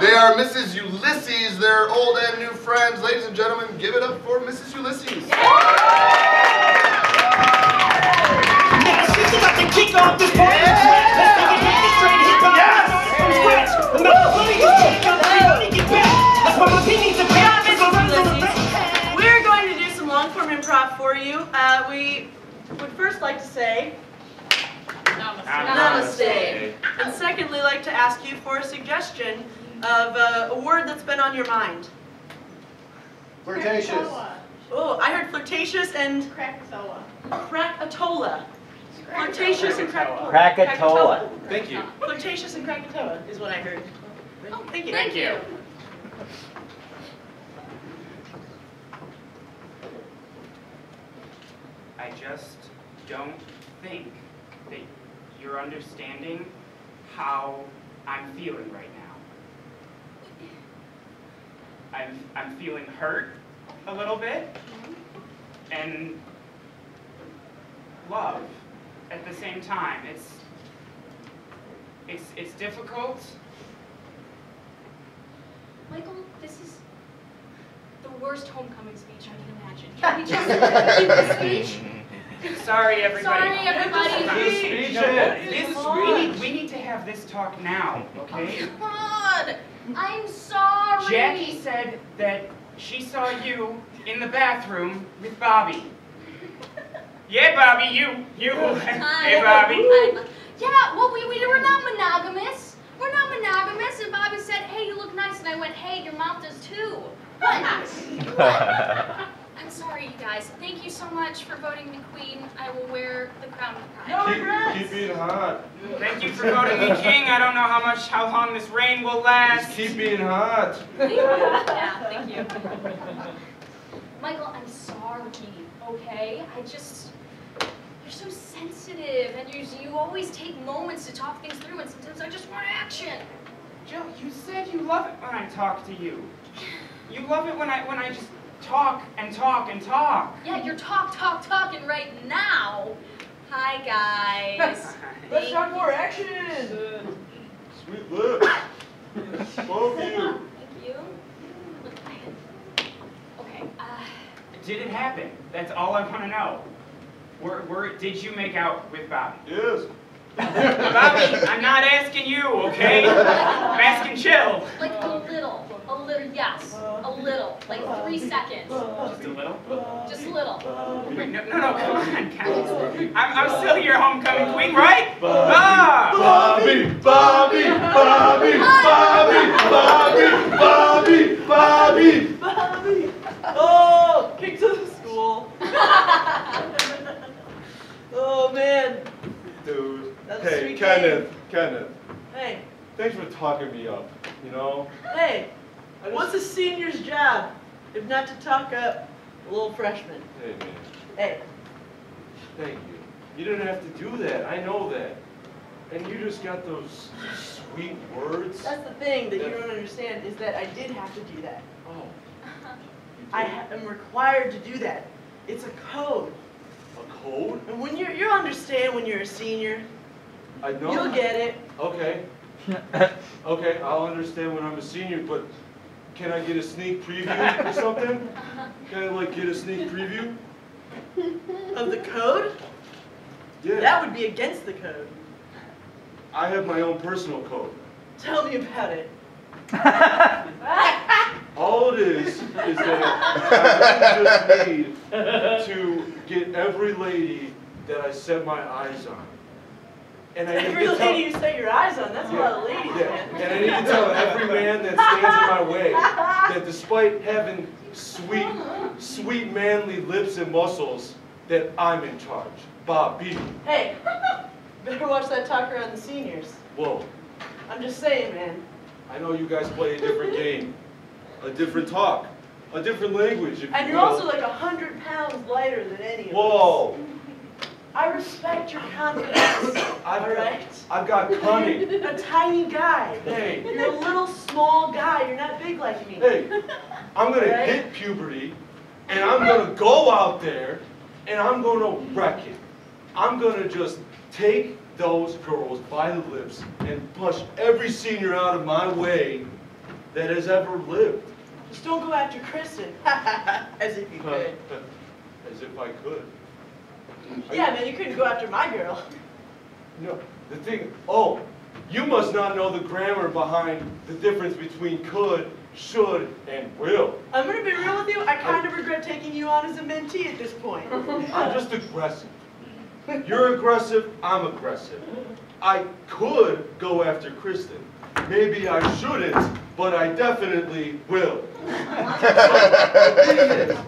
They are Mrs. Ulysses. They're old and new friends. Ladies and gentlemen, give it up for Mrs. Ulysses. Now she's about to kick off this party. Let's take it back to straight hip hop. From scratch. The melody is taking up everybody get back. That's why my opinions are back. That's my runs on the back. We're going to do some long form improv for you. Uh, we would first like to say Namaste. And secondly, like to ask you for a suggestion of uh, a word that's been on your mind. Flirtatious. Oh, I heard flirtatious and Krakatoa. Krakatoa. Flirtatious and Krakatoa. Krakatoa. Thank you. Flirtatious and Krakatoa is what I heard. Oh, thank you. Thank you. I just don't think that you're understanding how I'm feeling right now. I'm, I'm feeling hurt a little bit and love at the same time. It's, it's, it's difficult. Michael, this is the worst homecoming speech I can imagine. Can we just keep the speech? Sorry, everybody. Sorry, everybody. Speech No, it. this, we, need, we need to have this talk now, okay? Oh, Come on. I'm sorry. Jackie said that she saw you in the bathroom with Bobby. Yeah, Bobby, you, you. Hi. Hey, Bobby. I'm- yeah, well, we, we were not monogamous. We're not monogamous. And Bobby said, hey, you look nice. And I went, hey, your mouth does too. What? what? I'm sorry, you guys. Thank you so much for voting me queen. I will wear the crown with pride. No regrets. Keep being hot. Thank you for voting me king. I don't know how much, how long this reign will last. Just last. keep being hot. Thank you. Yeah, thank you. Michael, I'm sorry, okay? I just, you're so sensitive, and you you always take moments to talk things through, and sometimes I just want action. Jill, you said you love it when I talk to you. You love it when I when I just talk and talk and talk. Yeah, you're talk, talk, talking right now. Hi, guys. Let's Thank talk more action. Sweet lips. Love you. Thank you. Okay, uh, Did it happen? That's all I want to know. Were, were, did you make out with Bobby? Yes. Bobby, I'm not asking you, okay? I'm asking Jill. like a little, a little, yes, a little, like three seconds, Just a little. just a little. Wait, no, no, no, come on, guys. I'm, I'm still your homecoming queen, right? Ah! Bobby, Bobby, Bobby, Bobby, Bobby, Bobby, Bobby. Bobby. Oh, kick to the school. oh man. Dude. That's Hey, sweet Kenneth, Kenneth. Hey, Thanks for talking me up. You know. hey. Just- What's a senior's job if not to talk up a little freshman? Hey man, Hey, thank you. You didn't have to do that. I know that. And you just got those sweet words. that's the thing that you don't understand is that I did have to do that. Oh. I am required to do that. It's a code. A code? And when you're, you'll understand when you're a senior. I know. You'll get it. Okay. Okay, I'll understand when I'm a senior, but can I get a sneak preview or something? Can I like get a sneak preview? Of the code? Yeah. That would be against the code. I have my own personal code. Tell me about it. All it is is that I just need to get every lady that I set my eyes on. And I Every to tell, lady you set your eyes on, that's a lot of ladies, yeah, man. and I need to tell every man that stands in my way that despite having sweet, sweet manly lips and muscles, that I'm in charge. Bob B. Hey, better watch that talk around the seniors. Whoa. I'm just saying, man. I know you guys play a different game, a different talk, a different language. If And you you're will. also like a hundred pounds lighter than any of us. Whoa. I respect your confidence. I've All got, right. I've got cunning. A tiny guy. Hey. You're a little small guy. You're not big like me. Hey, I'm gonna Right? hit puberty, and I'm gonna go out there, and I'm gonna wreck it. I'm gonna just take those girls by the lips and push every senior out of my way, that has ever lived. Just don't go after Kristen. As if you could. As if I could. Yeah, man, you couldn't go after my girl. No, the thing, oh, you must not know the grammar behind the difference between could, should, and will. I'm gonna be real with you. I kind of regret taking you on as a mentee at this point. I'm just aggressive. You're aggressive, I'm aggressive. I could go after Kristen. Maybe I shouldn't, but I definitely will.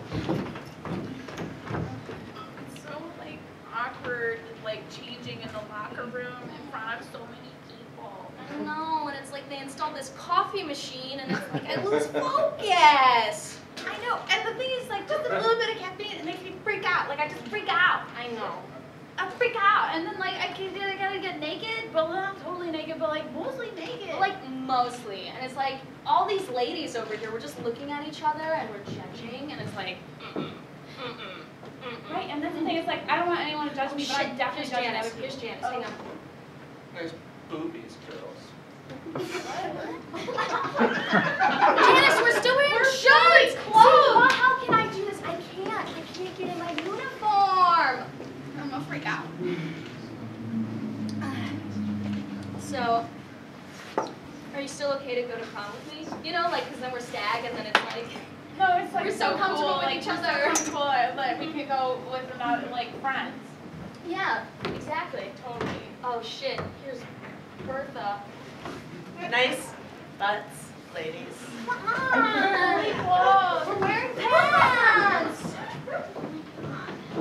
It's so like awkward, like changing in the locker room in front of so many people. I know, and it's like they installed this coffee machine, and it's like I lose focus. I know, and the thing is, like, just a little bit of caffeine, it makes me freak out. Like, I just freak out. I know. I freak out, and then like I can I gotta get naked, but well, not totally naked, but like mostly naked. But, like mostly, and it's like all these ladies over here. We're just looking at each other and we're judging, and it's like. Mm-mm, mm-mm, mm-mm. right, and that's the thing. It's like I don't want anyone to judge oh, me, but I Shit, definitely here's judge Janice. other people. Here's Janice. Hang oh. on. Nice boobies, girls. Janice, we're still wearing We're shirts. fully clothed. How can I do this? I can't. I can't get in my uniform. I'm gonna freak out. So, are you still okay to go to prom with me? You know, like, because then we're stag, and then it's like. No, it's like We're so comfortable cool, with like, each we're so other. comfortable, like we could go with without like friends. Yeah, exactly. Totally. Oh shit, here's Bertha. Nice butts, ladies. Come on! clothed. We're wearing pants!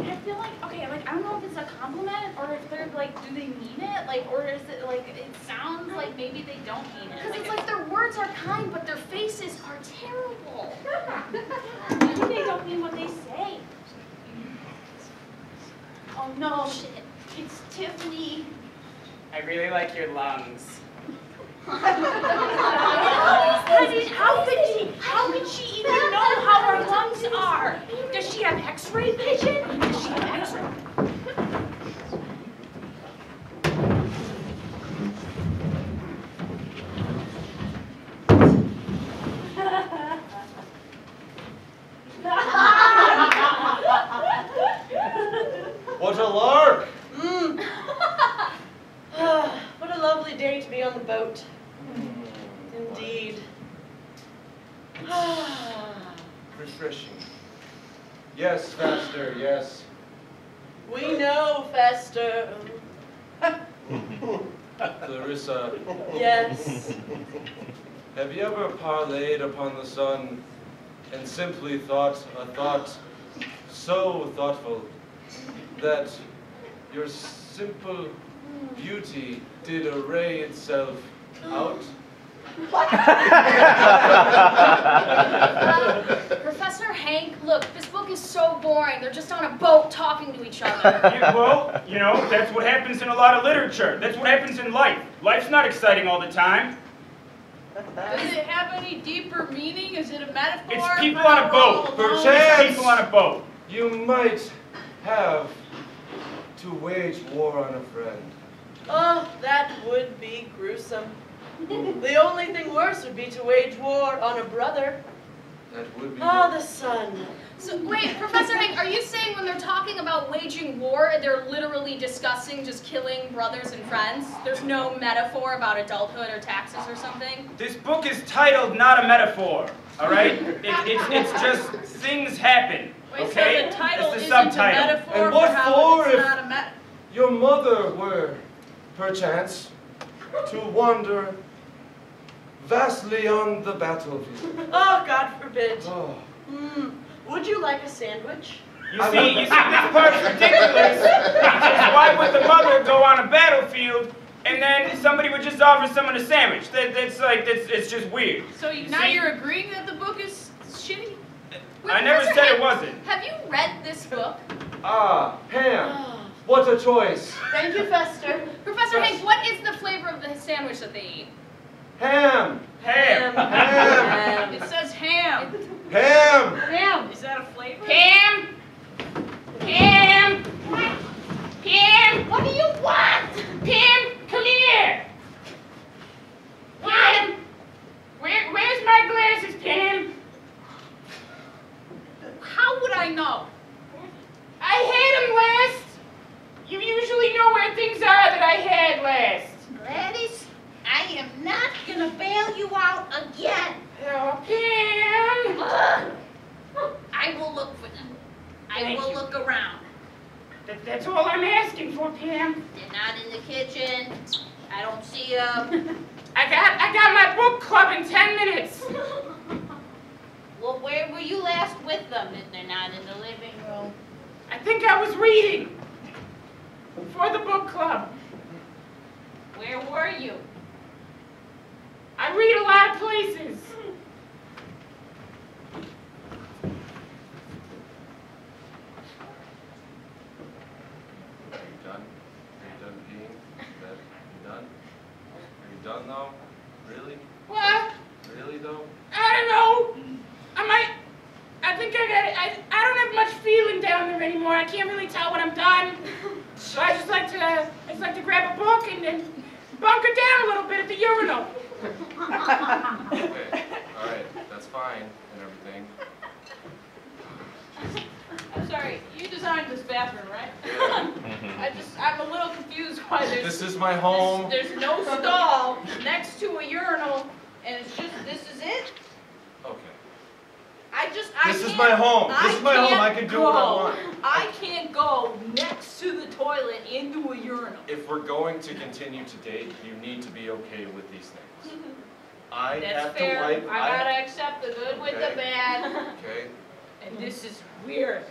I feel like okay, like I don't know if it's a compliment or if they're like, do they mean it? Like, or is it like it sounds like maybe they don't mean it? Because it's like their words are kind, but their faces are terrible. maybe they don't mean what they say. Oh no, Shit. it's Tiffany. I really like your lungs. Honey, how could she? How could she even know how our lungs are? Does she have X-ray vision? Does she have X-ray? What a lark! Mmm. what a lovely day to be on the boat. Mm. Indeed. Refreshing. Yes, faster, yes. we know, Fester. Clarissa, Yes. have you ever parlayed upon the sun and simply thought a thought so thoughtful that your simple beauty did array itself out? Professor Hank, look, this book is so boring. They're just on a boat talking to each other. Yeah, well, you know, that's what happens in a lot of literature. That's what happens in life. Life's not exciting all the time. Does it have any deeper meaning? Is it a metaphor? It's people on a boat. Perchance. It's people on a boat. You might have to wage war on a friend. Oh, that would be gruesome. The only thing worse would be to wage war on a brother. That would be. Oh, the sun. So wait, Professor Hank, are you saying when they're talking about waging war, they're literally discussing just killing brothers and friends? There's no metaphor about adulthood or taxes or something? This book is titled Not a Metaphor, all right? It, it's, it's just things happen, Wait, okay? so the title It's the isn't subtitle. a metaphor And what for for if- not a. Your mother were, perchance, to wander vastly on the battlefield. Oh, God forbid. Oh, Hmm. Would you like a sandwich? You see, you see, this part's ridiculous. Why would the mother go on a battlefield and then somebody would just offer someone a sandwich? That, that's like, that's, it's just weird. So you, now See? you're agreeing that the book is shitty? Wait, I never Professor said Hank, it wasn't. Have you read this book? ah, Ham, what a choice. Thank you, Fester. Professor Yes. Hank, what is the flavor of the sandwich that they eat? Ham. Ham. Ham. It says ham. Ham. Ham. Is that a flavor? Ham. ham, ham. What do you want? Ham, come here. Ham. Where, where's my glasses, Pam? How would I know? I had them last. You usually know where things are that I had last out again. Oh, Pam! Ugh. I will look for them. I Thank will you. look around. That, that's all I'm asking for, Pam. They're not in the kitchen. I don't see them. I got I got my book club in ten minutes. Well, where were you last with them if they're not in the living room? I think I was reading for the book club. Where were you? I read a lot of places. Are you done? Are you done peeing? Is that, you done? Are you done though? Really? What? Really though? I don't know. I might. I think I got it. I, I don't have much feeling down there anymore. I can't really tell when I'm done. So I just like to I just like to grab a book and then bunker down a little bit at the urinal. Okay, alright, that's fine and everything. I'm sorry, you designed this bathroom, right? Yeah. I just, I'm a little confused why there's. This is my home. There's, there's no stall next to a urinal, and it's just, this is it? Okay. I just, I This is can't- my home. This is my home. can't I can do what I go- want. I can't go next to the toilet into a urinal. If we're going to continue to date, you need to be okay with these things. I That's have fair, to wipe. I gotta accept the good with the bad, Okay. and this is weird.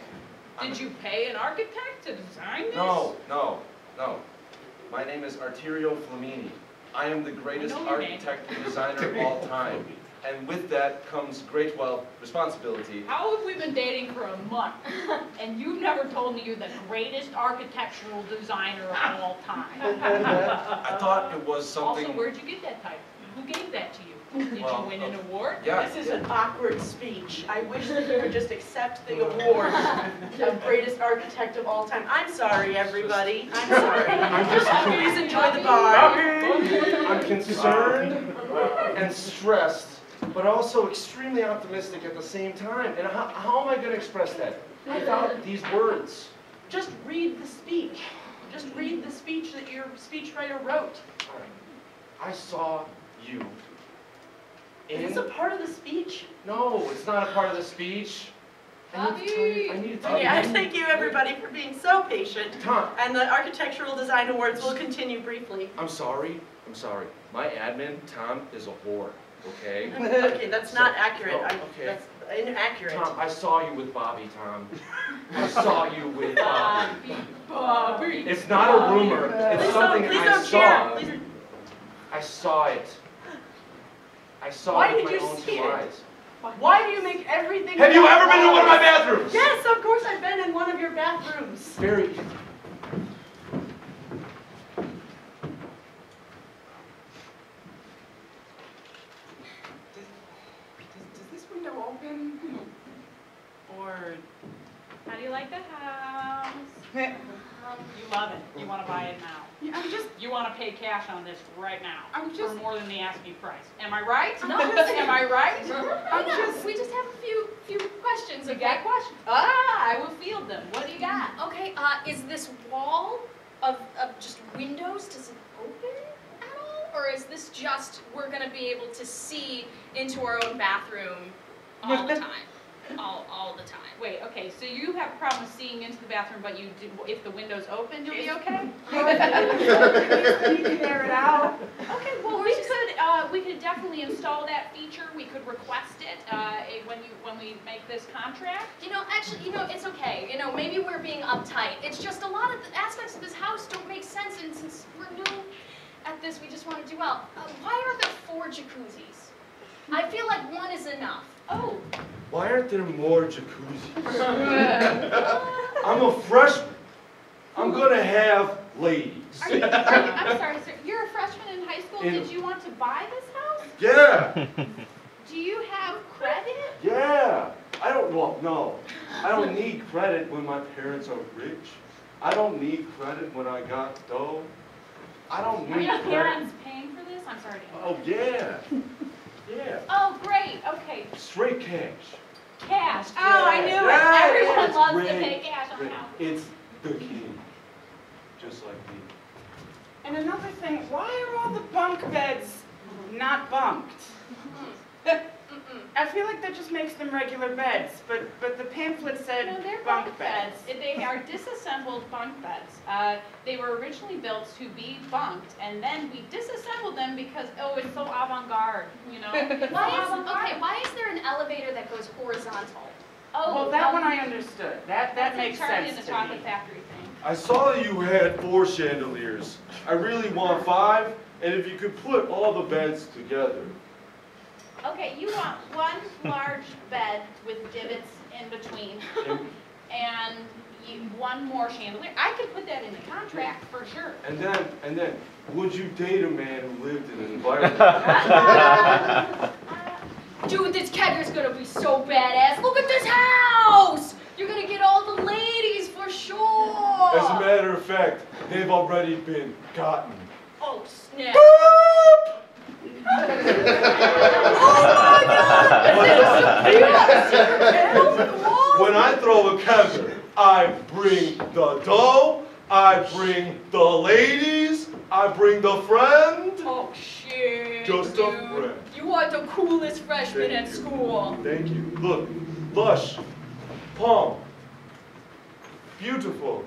I'm- Did you pay an architect to design this? No, no, no. My name is Arterio Flamini. I am the greatest I know your name. architect and designer of all time. And with that comes great, well, responsibility. How have we been dating for a month, and you've never told me you're the greatest architectural designer of all time? I thought it was something. Also, where'd you get that title? Who gave that to you? Did Well, you win an uh, award? Yeah, This is an awkward speech. I wish that you would just accept the award of greatest architect of all time. I'm sorry, everybody. I'm sorry. I'm just- Please enjoy the bar. I'm concerned and stressed, but also extremely optimistic at the same time. And how, how am I going to express that without these words? Just read the speech. Just read the speech that your speechwriter wrote. I saw you Is this a part of the speech? No, it's not a part of the speech. I need to tell you. I need to tell Okay, I thank you everybody for being so patient. Tom, And the Architectural Design Awards will continue briefly. I'm sorry. I'm sorry. My admin, Tom, is a whore. Okay. Okay, that's not accurate. Oh, I- okay. That's inaccurate. Tom, I saw you with Bobby, Tom. I saw you with Bobby. Bobby. It's not a rumor. It's Please something don't, please I don't saw. cheer. Please don't- I saw it. I saw Why it with did my you own see two it? eyes. Why do you make everything? Have you ever been to one of my bathrooms? Yes, of course I've been in one of your bathrooms. Very. Does, does this window open? How do you like the house? You love it. You want to buy it now. Yeah, I'm just, You want to pay cash on this right now. I'm For just, more than the asking price. Am I right? No. Am I right? I know, we just have a few, few questions, You okay? got questions? Ah, I will field them. What do you got? Okay, uh, is this wall of, of just windows, does it open at all? Or is this just, we're gonna be able to see into our own bathroom all the time? All, all the time? Wait, okay, so you have problems seeing into the bathroom, but you do, if the window's open, you'll be okay? you can air it out. Okay, well, we could, uh, we could definitely install that feature, we could request it, uh, eh, when you, when we make this contract. You know, actually, you know, it's okay. You know, maybe we're being uptight. It's just a lot of the aspects of this house don't make sense, and since we're new at this, we just want to do well. Uh, why are there four jacuzzis? I feel like one is enough. Oh, Why aren't there more jacuzzis? I'm a freshman. I'm gonna have ladies. are you, are you, I'm sorry, sir, you're a freshman in high school, In- did you want to buy this house? Yeah, Do you have credit? yeah. I don't, well, no. I don't need credit when my parents are rich. I don't need credit when I got dough. I don't Are need your parents paying for this? I'm sorry. Oh, yeah. Yeah. Oh, great, okay, Straight cash. cash. Oh, I knew it. Yeah, Everyone yeah, it's loves to great. pay cash on Great. house. It's the king. Just like me. and another thing, why are all the bunk beds not bunked? feel like that just makes them regular beds, but but the pamphlet said No, they're bunk bunk beds. beds. They are disassembled bunk beds. Uh, they were originally built to be bunked, and then we disassembled them because oh, it's so avant-garde, you know. It's so Why is, okay, why is there an elevator that goes horizontal? Oh, well, that um, one I understood. That that makes Charlie sense in the to me. Chocolate Factory thing. I saw you had four chandeliers. I really want five, and if you could put all the beds together. Okay, you want one large bed with divots in between, And, and you, one more chandelier. I could put that in the contract for sure. and then, and then, would you date a man who lived in an environment? Dude, this kegger's gonna be so badass. Look at this house! You're gonna get all the ladies for sure. As a matter of fact, they've already been gotten. Oh, snap. Oh when I throw a kegger, I bring the dough, I bring the ladies, I bring the friend. Oh, shit. Just a friend. You are the coolest freshman Thank at you. school. Thank you. Look, lush, palm, beautiful.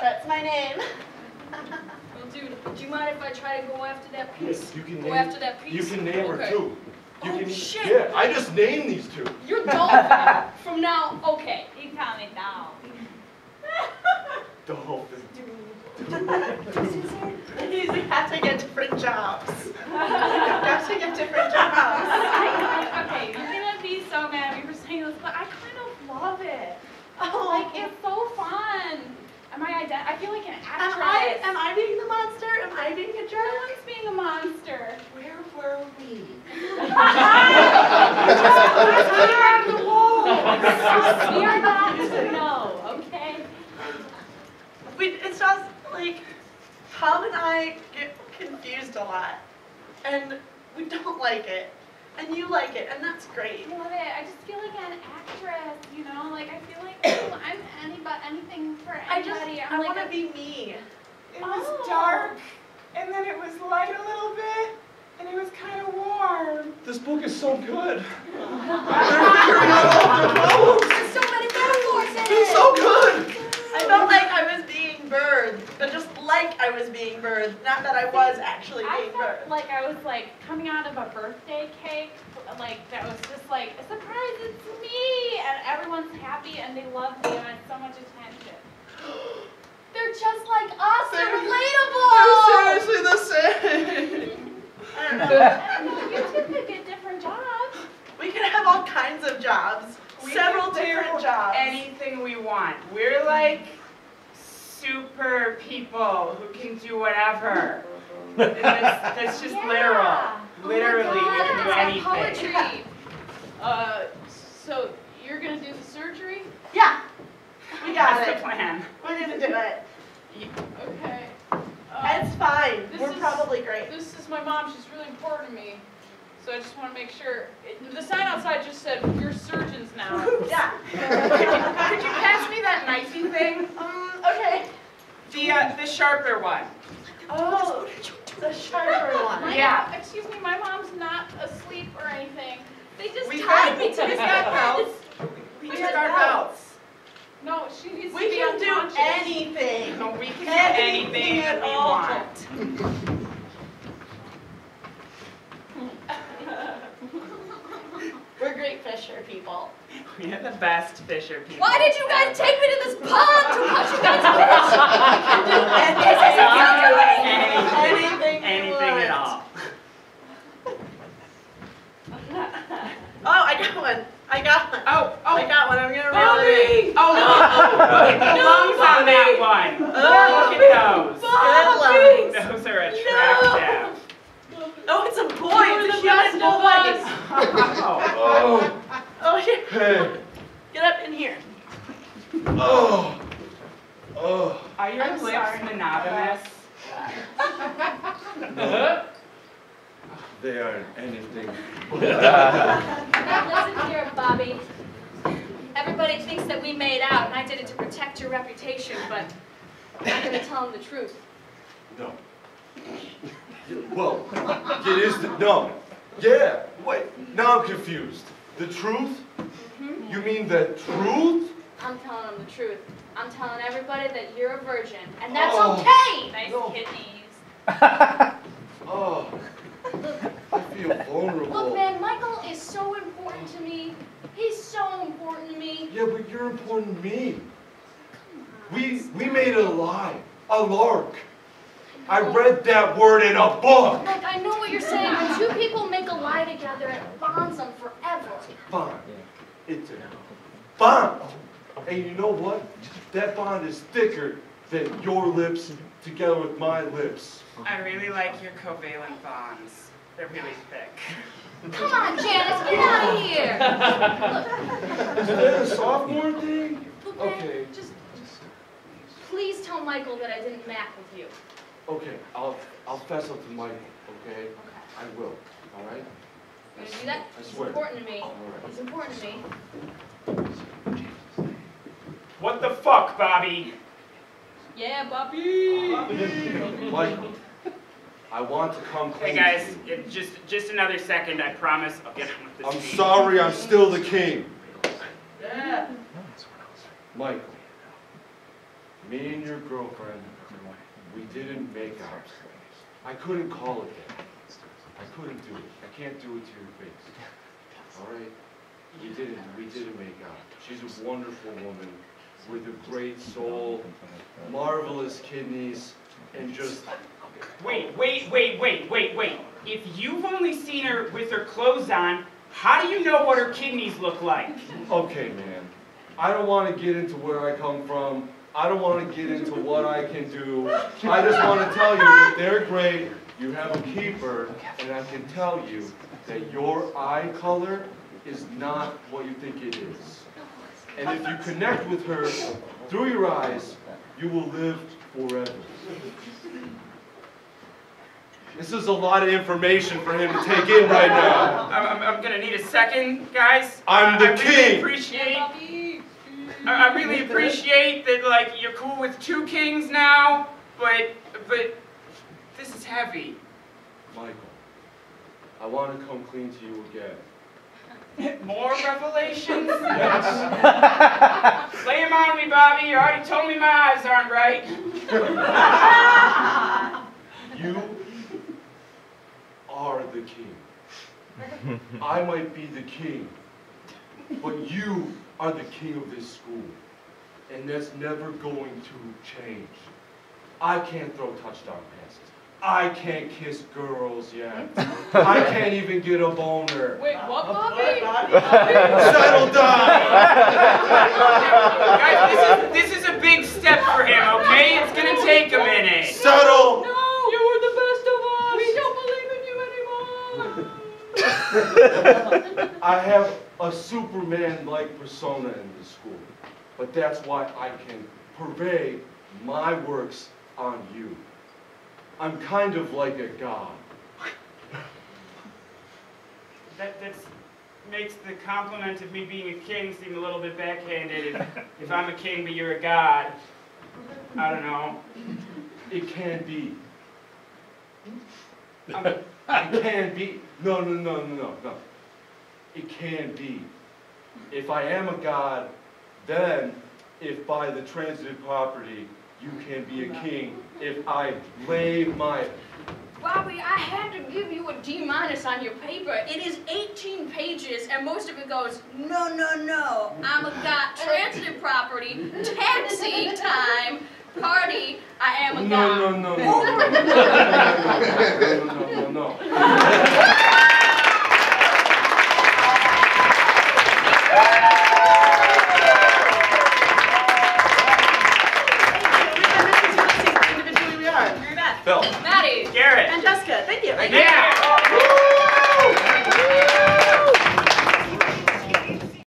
That's my name. Well, dude, do you mind if I try to go after that piece? Yes, you can Go name. after that piece? You can name her Okay. too. You Oh, can. shit. Yeah, I just named these two. You're dolphin. From now, okay. You call me now. Dolphin. You have to get different jobs. You have to get different jobs. I, okay, you're gonna be so mad at me for saying this, but I kind of love it. Oh, Like, it's so fun. Am I ident- I feel like an actress. am actress. I am I being the monster? Am I being a jerk? Everyone's being a monster. Where were we? we are not to know, okay? We, it's just like Tom and I get confused a lot, and we don't like it, and you like it, and that's great. I love it. I just feel like an actress, you know? Like, I feel like ooh, I'm anybody, anything for anybody. I just anybody. I I'm like want to a- be me. It was Oh. dark, and then it was light a little bit, and it was kind of warm. This book is so good. There's so many metaphors in It's it. so good. I felt like I was being birthed, but just like I was being birthed, not that I was actually I being felt birthed. Like I was like coming out of a birthday cake, like that was just like a surprise, it's me, and everyone's happy and they love me and I have so much attention. They're just like us. They're They're- relatable. seriously the same. I don't know. I don't know, you two could get different jobs. We can have all kinds of jobs. We Several can do different jobs. Anything we want. We're like super people who can do whatever. That's, that's just Yeah. literal. Literally, Oh my we can do God, anything. like poetry. Uh, so you're gonna do the surgery? Yeah, we got That's it. the plan. We're gonna do it. Okay. Uh, It's fine. This We're is- probably great. This is my mom, she's really important to me. So I just wanna make sure, it- the sign outside just said, you're surgeons now. Yeah. Could you pass me that knifey thing? Um, okay. The uh, the sharper one. Oh, the sharper one. My Yeah. mom- excuse me, my mom's not asleep or anything. They just We tied me to we this got bed. belts. We We just got our belts. No, she needs We to be can do anything. No, we can do Anything anything at that we all. want. We're great fisher people. We are the best fisher people. Why did you guys take me to this pond to watch you guys fish? This is exaggerating. Anything, Anything, you anything at want. all. Oh, I got one. I got one. Oh, oh, I got one. I'm gonna reel it in. Oh, look, look at the lungs on that one. Oh. Look at Good lungs. those. Those are attractive. Oh, it's a boy. It's a human boy. Oh. Oh, Oh, here. hey. Get up in here. Oh. Oh. Are your I'm lips sorry. monogamous? They aren't anything. Now listen here, Bobby. Everybody thinks that we made out, and I did it to protect your reputation, but I'm gonna tell them the truth. No. Well, it is the, no. Yeah, wait, now I'm confused. The truth? Mhm. You mean the truth? I'm telling them the truth. I'm telling everybody that you're a virgin, and that's Oh. okay. Nice No. kidneys. Oh, I feel vulnerable. Look, man, Michael is so important to me. He's so important to me. Yeah, but you're important to me. We we made a lie, a lark. I read that word in a book. Look, I know what you're saying. When two people make a lie together, it bonds them forever. Bond. It's a bond. And you know what? That bond is thicker than your lips together with my lips. I really like your covalent bonds. They're really thick. Come on, Janice, get out of here. Is that a sophomore thing? Look, man, Okay. just please tell Michael that I didn't mac with you. Okay, I'll I'll fess up to Michael. Okay, Okay. I will. All right. You gonna do that? I He's swear. important to me. All right. He's important to me. What the fuck, Bobby? Yeah, Bobby. Michael, I want to come Hey clean guys, to you. it, just just another second. I promise. I'll get on with this. I'm meeting. sorry, I'm still the king. Yeah. Michael, me and your girlfriend, we didn't make out. I couldn't call it that. I couldn't do it. I can't do it to your face. All right? We didn't, we didn't make out. She's a wonderful woman with a great soul, marvelous kidneys, and just, Wait, wait, wait, wait, wait, wait. If you've only seen her with her clothes on, how do you know what her kidneys look like? okay, man. I don't want to get into where I come from. I don't want to get into what I can do. I just want to tell you that they're great. You have a keeper, and I can tell you that your eye color is not what you think it is. And if you connect with her through your eyes, you will live forever. This is a lot of information for him to take in right now. I'm, I'm, I'm gonna need a second, guys. I'm the I really king. appreciate. Bobby. I, I really appreciate that, like, you're cool with two kings now, but, but this is heavy. Michael, I want to come clean to you again. More revelations? Yes. Lay 'em on me, Bobby. You already told me my eyes aren't right. You are the king. I might be the king, but you are the king of this school. And that's never going to change. I can't throw touchdown passes. I can't kiss girls yet. I can't even get a boner. Wait, what, Bobby? Settle down! Guys, this is, this is a big step for him, okay? It's gonna take a minute. Settle! No, you were the best of us. We don't believe in you anymore. I have a Superman-like persona in this school, but that's why I can purvey my works on you. I'm kind of like a god. That that's, makes the compliment of me being a king seem a little bit backhanded. If, I'm a king but you're a god, I don't know. It can be. I'm, It can be. No, no, no, no, no, no. It can be. If I am a god, then if by the transitive property you can be a king, if I lay my Bobby, I had to give you a D minus on your paper. It is 18 pages, and most of it goes, no, no, no. I'm a god. Transitive property, taxi time, party. I am a no, god. no, no, no, no, no, no, no, no, no, no, no.